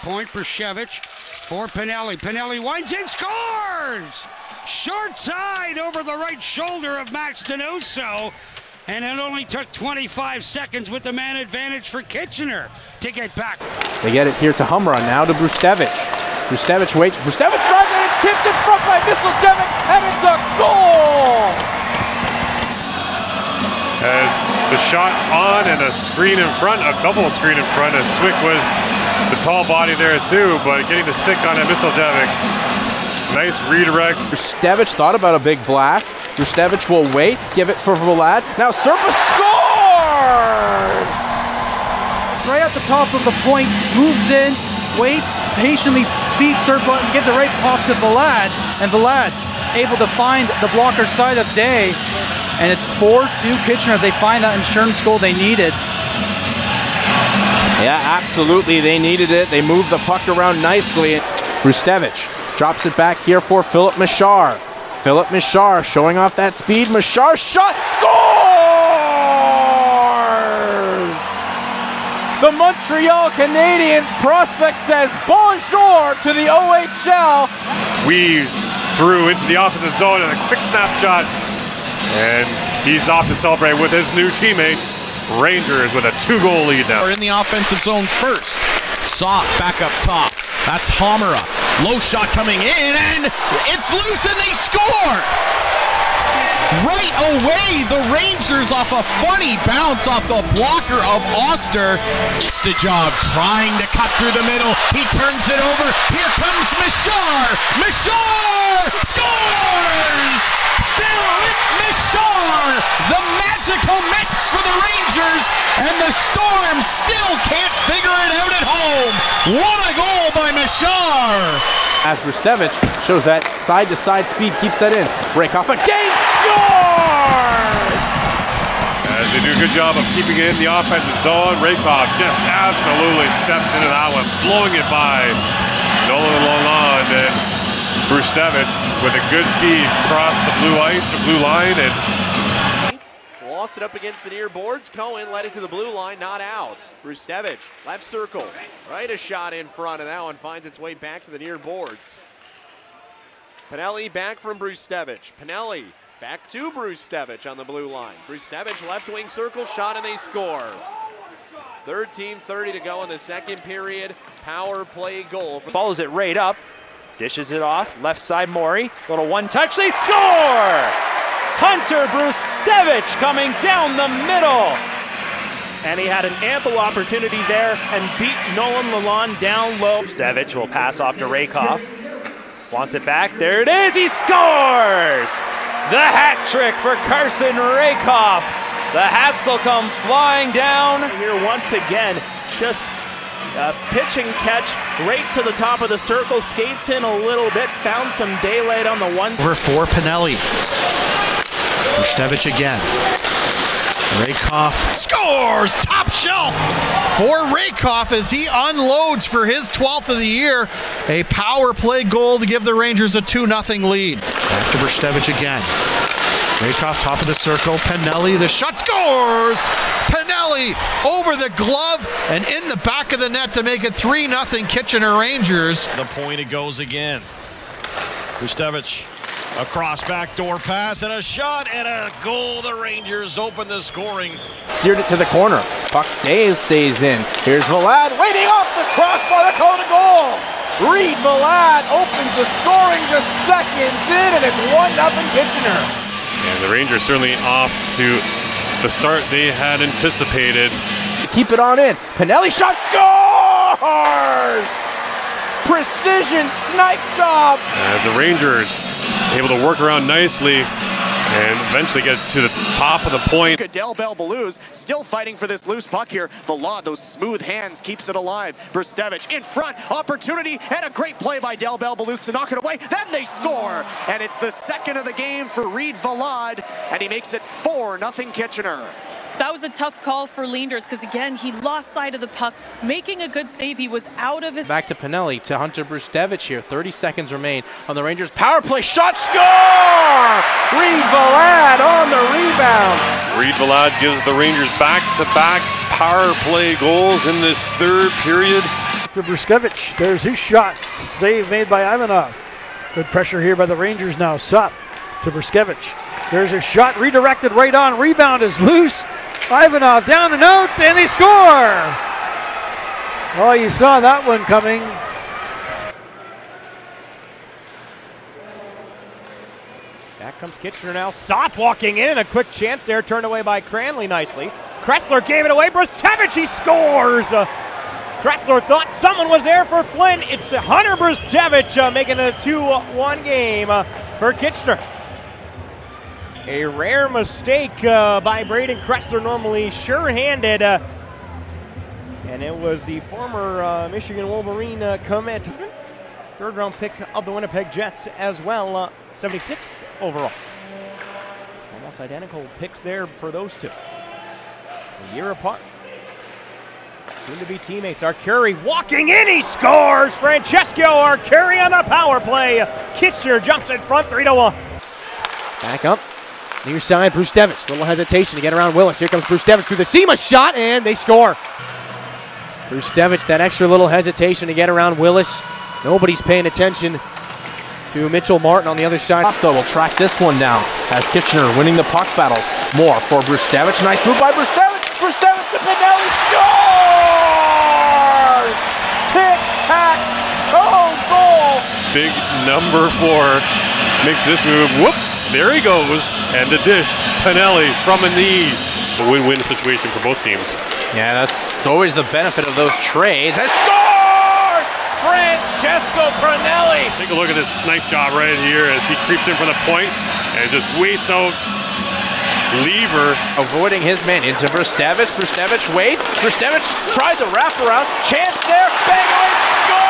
point. Brzustewicz for Pinelli. Pinelli winds in, scores! Short side over the right shoulder of Max Donoso. And it only took 25 seconds with the man advantage for Kitchener to get back. They get it here to Humra, now to Brzustewicz. Brzustewicz waits. Brzustewicz drives and it's tipped in front by Misteljevic, and it's a goal! As the shot on and a screen in front, a double screen in front, as Swick was the tall body there too, but getting the stick on it, Misteljevic. Nice redirect. Brzustewicz thought about a big blast. Brzustewicz will wait, give it for Valade. Now Serpa scores! Right at the top of the point, moves in, waits, patiently feeds Serpa and gives it right off to Valade. And Valade able to find the blocker side of day. And it's 4-2 Kitchener as they find that insurance goal they needed. Yeah, absolutely. They needed it. They moved the puck around nicely. Brzustewicz drops it back here for Filip Mesar. Filip Mesar showing off that speed. Mesar shot, scores! The Montreal Canadiens prospect says bonjour to the OHL. Weaves through into the offensive zone and a quick snapshot. And he's off to celebrate with his new teammates. Rangers with a two-goal lead now. We're in the offensive zone first. Soft back up top. That's Hamara. Low shot coming in, and it's loose, and they score! Right away, the Rangers off a funny bounce off the blocker of Oster. Stajov trying to cut through the middle. He turns it over. Here comes Mesar. Mesar scores! Filip Mesar, the magical Mets for the Rangers, and the Storm still can't figure it out at home. What a goal by Mesar! As Brzustewicz shows that side-to-side speed, keeps that in. Break off again, scores! As they do a good job of keeping it in the offensive zone, Rehkopf just absolutely steps into that one, blowing it by Nolan Lalonde Brzustewicz with a good feed across the blue ice, the blue line, and Lost it up against the near boards. Cohen led it to the blue line, not out. Brzustewicz, left circle, right a shot in front, and that one finds its way back to the near boards. Pinelli back from Brzustewicz. Pinelli back to Brzustewicz on the blue line. Brzustewicz left wing circle, shot, and they score. Third team, 30 to go in the second period. Power play goal. Follows it right up, dishes it off, left side Maury, little one touch, they score! Hunter Brzustewicz coming down the middle. And he had an ample opportunity there and beat Nolan Lalonde down low. Brzustewicz will pass off to Rehkopf. Wants it back. There it is. He scores! The hat trick for Carson Rehkopf. The hats will come flying down here once again. Just Uh, a pitch and catch right to the top of the circle. Skates in a little bit. Found some daylight on the one. Over for Pinelli. Brzustewicz again. Rehkopf scores! Top shelf for Rehkopf as he unloads for his 12th of the year. A power play goal to give the Rangers a 2 0 lead. Back to Brzustewicz again. Rehkopf top of the circle. Pinelli, the shot scores! Pinelli over the glove and in the back of the net to make it 3 0 Kitchener Rangers. The point it goes again. Brzustewicz across backdoor pass and a shot and a goal. The Rangers open the scoring. Steered it to the corner. Puck stays, stays in. Here's Valade waiting off the crossbar to go to goal. Reid Valade opens the scoring just seconds in, and it's 1 0 Kitchener. And the Rangers certainly off to the start they had anticipated. Keep it on in. Pinelli shot scores! Precision snipe job. As the Rangers able to work around nicely and eventually get to the top of the point. Del Bell still fighting for this loose puck here. Valade, those smooth hands, keeps it alive. Brzustewicz in front, opportunity, and a great play by Del Bell to knock it away. Then they score, and it's the second of the game for Reid Valade, and he makes it 4 nothing Kitchener. That was a tough call for Leanders because, again, he lost sight of the puck, making a good save. He was out of his. Back to Pinelli to Hunter Brzustewicz here. 30 seconds remain on the Rangers. Power play shot score! Reid Valade on the rebound. Reid Valade gives the Rangers back-to-back power play goals in this third period. back to Brzustewicz. There's his shot. Save made by Ivanov. Good pressure here by the Rangers now. Sup to Brzustewicz. There's a shot redirected right on. Rebound is loose. Ivanov down the note, and they score. Oh, you saw that one coming. Back comes Kitchener now. Sop walking in. A quick chance there. Turned away by Cranley nicely. Kressler gave it away. Brzustewicz, he scores. Kressler thought someone was there for Flynn. It's Hunter Brzustewicz uh, making a 2-1 game uh, for Kitchener. A rare mistake uh, by Braden Kressler, normally sure-handed. Uh, and it was the former uh, Michigan Wolverine uh, commit. Third round pick of the Winnipeg Jets as well. Uh, 76th overall. Almost identical picks there for those two. A year apart. Soon to be teammates. Arcuri walking in, he scores! Francesco Arcuri on the power play. Kitchener jumps in front 3 to 1. Back up. Near side, Bruce Brzustewicz. Little hesitation to get around Willis. Here comes Bruce Brzustewicz through the SEMA shot, and they score. Bruce Brzustewicz, that extra little hesitation to get around Willis. Nobody's paying attention to Mitchell Martin on the other side. Though will track this one down as Kitchener winning the puck battle. More for Bruce Brzustewicz. Nice move by Bruce Devitt. Bruce Brzustewicz to Pinelli scores! Tic tac toe goal. Big number four makes this move. Whoop! There he goes. And the dish. Pinelli from a knee. A win-win situation for both teams. Yeah, that's always the benefit of those trades. And score! Francesco Pinelli. Take a look at this snipe job right here as he creeps in from the point and just waits out Lever. Avoiding his man into Brzustewicz. Brzustewicz waits. Brzustewicz tries to wrap around. Chance there. Bang oh, score!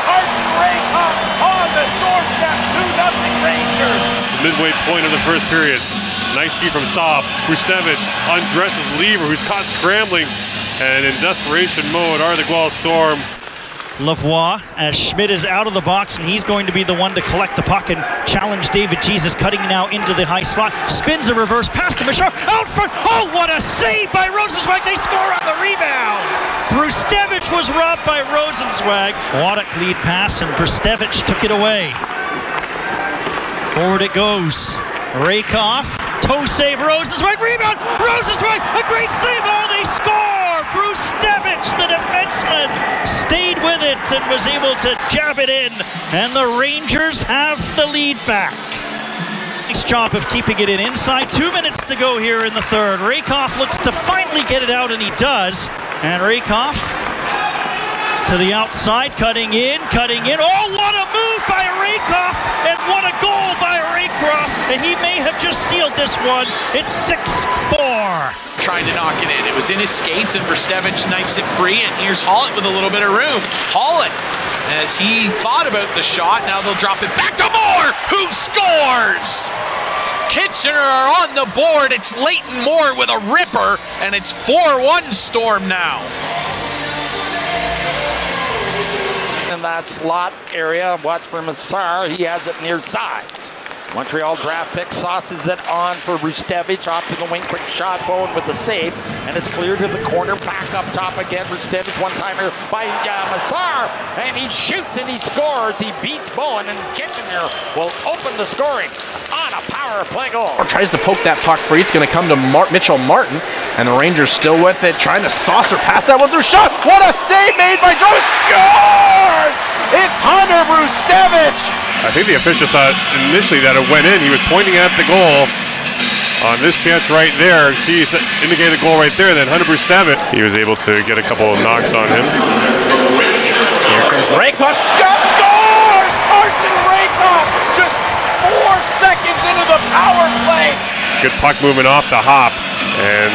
It's Carson on the doorstep. 2 0 Rangers. Midway point of the first period. Nice feed from Saab. Brzustewicz undresses Lever, who's caught scrambling. And in desperation mode are the Guelph Storm. Lavoie as Schmidt is out of the box and he's going to be the one to collect the puck and challenge David Jesus cutting now into the high slot spins a reverse pass to Mesar out front oh what a save by Rosenzweig they score on the rebound Brzustewicz was robbed by Rosenzweig Waddick lead pass and Brzustewicz took it away forward it goes Rehkopf toe save Rosenzweig rebound Rosenzweig a great save oh they score Brzustewicz the defenseman stayed with it and was able to jab it in. And the Rangers have the lead back. Nice job of keeping it in inside. Two minutes to go here in the third. Rakoff looks to finally get it out, and he does. And Rehkopf to the outside, cutting in, cutting in. Oh, what a move by Rehkopf, and what a goal by Raycroft. And he may have just sealed this one. It's 6-4 trying to knock it in. It was in his skates, and Brzustewicz knifes it free, and here's Hollett with a little bit of room. Hollett, as he thought about the shot, now they'll drop it back to Moore, who scores! Kitchener are on the board. It's Leighton Moore with a ripper, and it's 4-1 Storm now. In that slot area, watch for Mesar. He has it near side. Montreal draft pick sauces it on for Brzustewicz off to the wing, quick shot Bowen with the save, and it's cleared to the corner, back up top again. Brzustewicz one timer by uh, Mesar, and he shoots and he scores. He beats Bowen, and Kitchener will open the scoring a power play goal. Or tries to poke that puck free. It's going to come to Mar Mitchell Martin, and the Rangers still with it, trying to saucer past that one through shot. What a save made by Joe! Scores! It's Hunter Brzustewicz. I think the official thought initially that it went in. He was pointing at the goal on this chance right there. See, he indicated a goal right there. Then Hunter Brzustewicz, he was able to get a couple of knocks on him. Here comes Rehkopf. Scores! Carson Rehkopf just four seconds into the power play. Good puck movement off the hop. And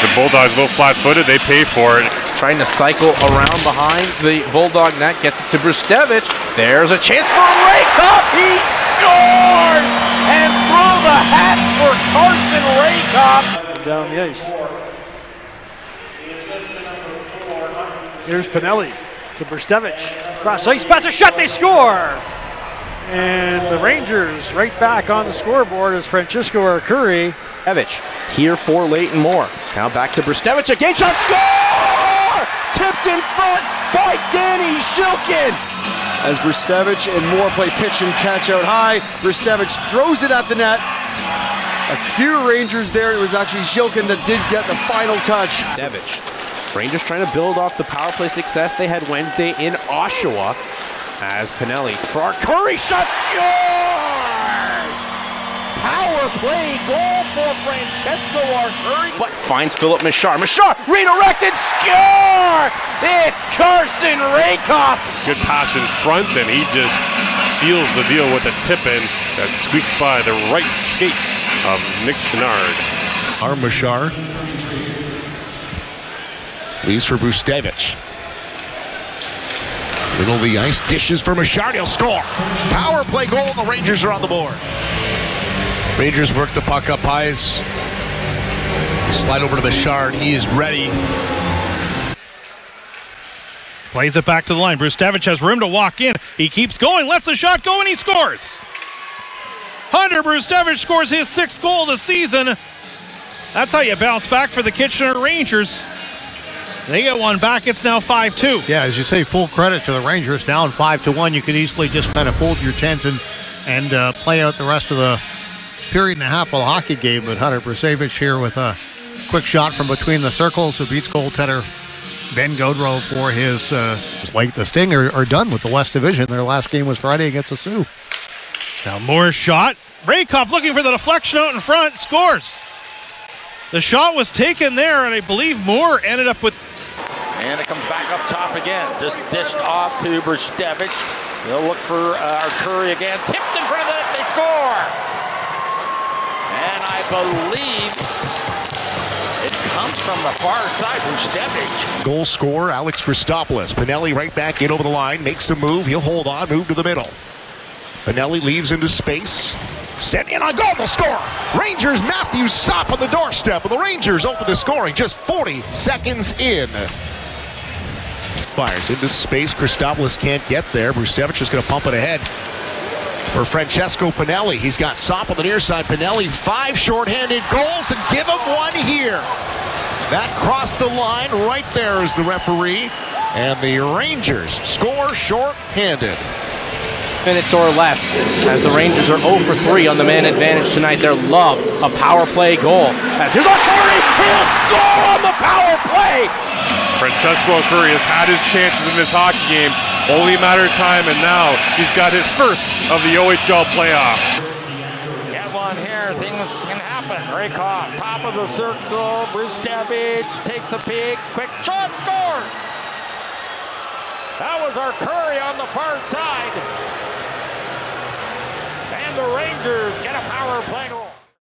the Bulldogs a little flat-footed. They pay for it. Trying to cycle around behind the Bulldog net. Gets it to Brzustewicz. There's a chance for Rehkopf. He scores! And through the hat for Carson Rehkopf. Down the ice. Here's Pinelli to Brzustewicz. Cross ice pass a shot. They score! And the Rangers right back on the scoreboard is Francesco Arcuri. Here for Leighton Moore. Now back to Brzustewicz. A game shot score! tipped in front by Danny Zhilkin. As Brzustewicz and Moore play pitch and catch out high, Brzustewicz throws it at the net. A few Rangers there. It was actually Zhilkin that did get the final touch. Brzustewicz. Rangers trying to build off the power play success they had Wednesday in Oshawa. As Pinelli for Arcuri shot scores! Power play goal for Francesco Arcuri. But finds Filip Mesar. Mesar redirected score! It's Carson Rehkopf. Good pass in front, and he just seals the deal with a tip in that squeaks by the right skate of Nick Kennard. Armashar leaves for Brzustewicz. Middle of the ice, dishes for Machard. He'll score. Power play goal. The Rangers are on the board. Rangers work the puck up high. Slide over to Machard. He is ready. Plays it back to the line. Brzustewicz has room to walk in. He keeps going, lets the shot go, and he scores. Hunter Brzustewicz scores his sixth goal of the season. That's how you bounce back for the Kitchener Rangers. They get one back. It's now 5 2. Yeah, as you say, full credit to the Rangers. Down 5 to 1. You could easily just kind of fold your tent and, and uh, play out the rest of the period and a half of the hockey game. But Hunter Brzustewicz here with a quick shot from between the circles who beats goaltender Ben Gaudreau for his uh, like the Sting are, are, done with the West Division. Their last game was Friday against the Sioux. Now Moore's shot. Rehkopf looking for the deflection out in front, scores. The shot was taken there, and I believe Moore ended up with. And it comes back up top again. Just dished off to Brzustewicz. They'll look for uh, Curry again. Tipped in front of it. They score. And I believe it comes from the far side, Brzustewicz. Goal scorer, Alex Christopoulos. Pinelli right back in over the line, makes a move. He'll hold on, move to the middle. Pinelli leaves into space. Sent in on goal, the score. Rangers, Matthew Sop on the doorstep, and the Rangers open the scoring just 40 seconds in. Fires into space. Christopoulos can't get there. Brzustewicz is going to pump it ahead for Francesco Pinelli. He's got Sop on the near side. Pinelli, five shorthanded goals, and give him one here. That crossed the line. Right there is the referee. And the Rangers score short-handed. Minutes or less as the Rangers are 0 for 3 on the man advantage tonight. Their love a power play goal. As here's Arcuri, he'll score on the power play. Francesco Arcuri has had his chances in this hockey game. Only a matter of time, and now he's got his first of the OHL playoffs. One here. Things can happen. Rehkopf, top of the circle. Brzustewicz takes a peek. Quick shot, scores. That was Arcuri on the far side. And the Rangers get a power play.